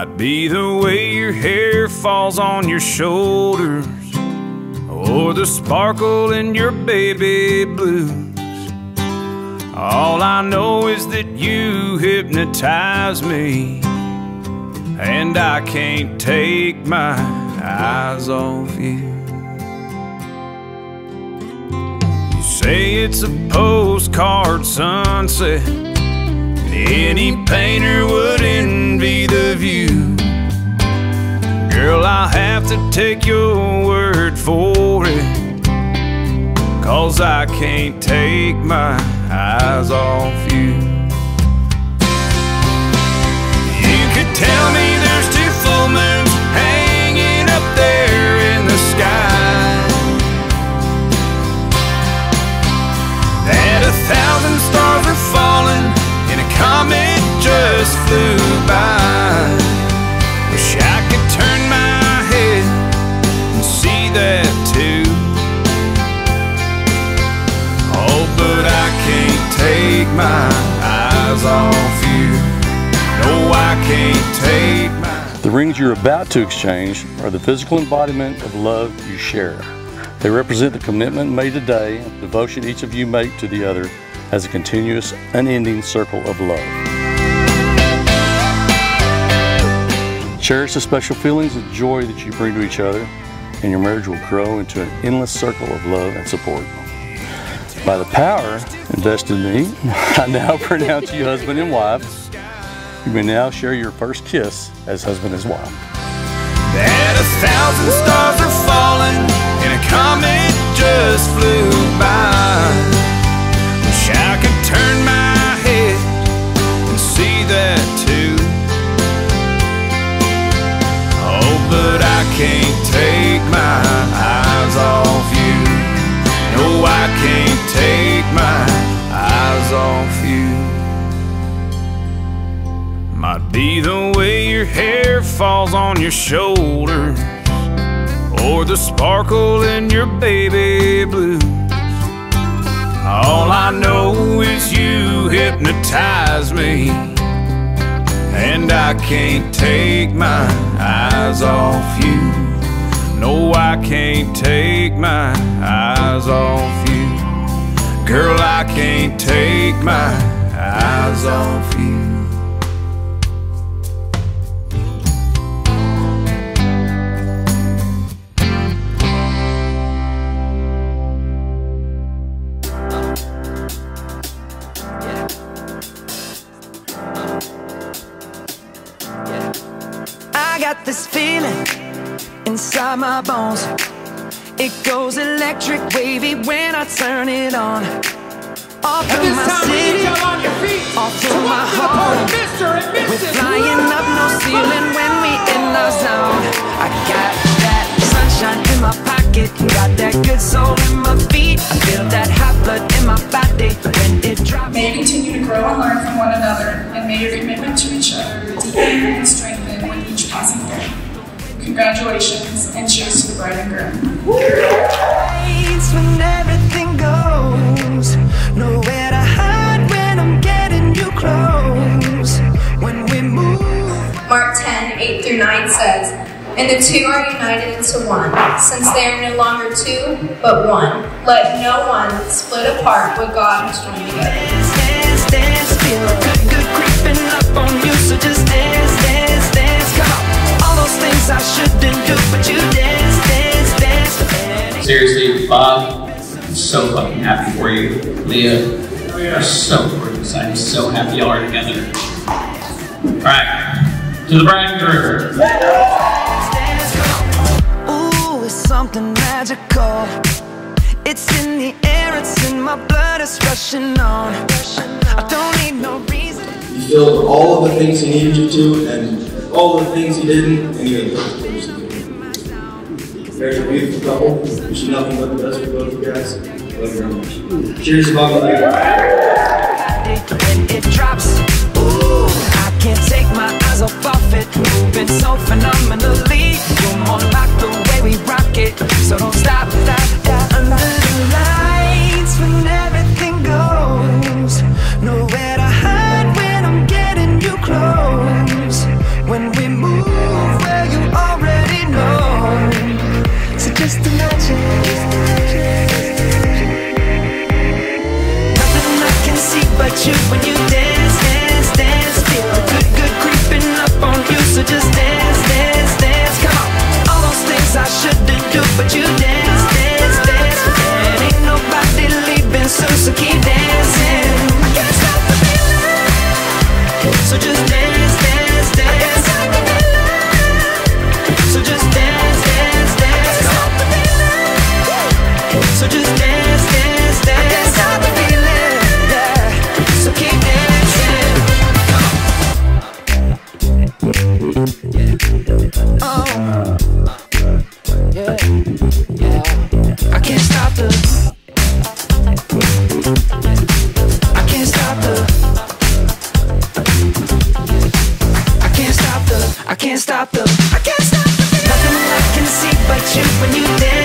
Might be the way your hair falls on your shoulders, or the sparkle in your baby blues. All I know is that you hypnotize me, and I can't take my eyes off you. You say it's a postcard sunset, any painter would to take your word for it, cause I can't take my eyes off you. No. The rings you're about to exchange are the physical embodiment of love you share. They represent the commitment made today and the devotion each of you make to the other as a continuous, unending circle of love. Cherish the special feelings of joy that you bring to each other, and your marriage will grow into an endless circle of love and support. By the power invested in me, I now pronounce you husband and wife. You may now share your first kiss as husband and wife. That a thousand stars are falling and a comet just flew by. Wish I could turn my head and see that too. Oh, but I can't your hair falls on your shoulders, or the sparkle in your baby blues. All I know is you hypnotize me, and I can't take my eyes off you. No, I can't take my eyes off you. Girl, I can't take my eyes off you. Got this feeling inside my bones. It goes electric wavy when I turn it on. All At through this my time, city, on your feet. all So through my welcome to the party, home. Mr. and We're flying up no ceiling when we in the zone. I got that sunshine in my pocket, got that Congratulations, and cheers to the bride and groom. When everything goes nowhere to hide when I'm getting you close. When we move. Mark 10, 8 through 9 says, And the two are united into one, since they are no longer two, but one. Let no one split apart what God has joined together. Dance, dance, dance, feel good, good creeping up on you. So just dance, dance, Seriously, Bob, I'm so fucking happy for you. Leah, you're so gorgeous. I'm so happy y'all are together. Alright, to the bride and groom. Ooh, it's something magical. It's in the air, it's in my blood, it's rushing on. I don't need no reason. You filled all of the things he needed you to, and all of the things he didn't, and you had There's a beautiful couple. Wish you nothing but the best for both of you guys. Love you very much. Cheers, Bob and Leah. when it drops. Ooh, I can't take my eyes off of it. So phenomenally. You're more like the way we rock it. So don't stop, stop, I can't stop the I can't stop the feeling. Nothing I can see but you when you dance.